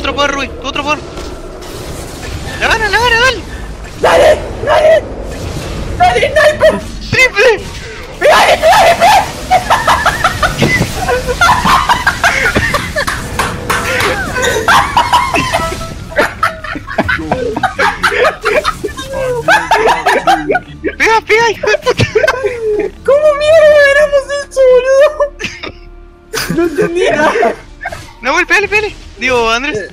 Otro poder, Rui, tu otro poder. La gana, la gana, dale. ¡Dale! ¡Dale! ¡Dale, sniper! ¡Triple! ¡Dale! Pega, pega, hijo de puta. ¿Cómo mierda ganamos eso, boludo? No entendí nada. Nahuel, pégale, pégale. Digo, Andrés.